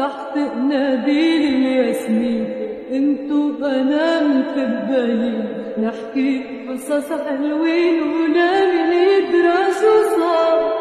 تحت ناديل الياسمين انتو بنام في البهيم نحكي قصص حلوين ونعمل يدرسوا صار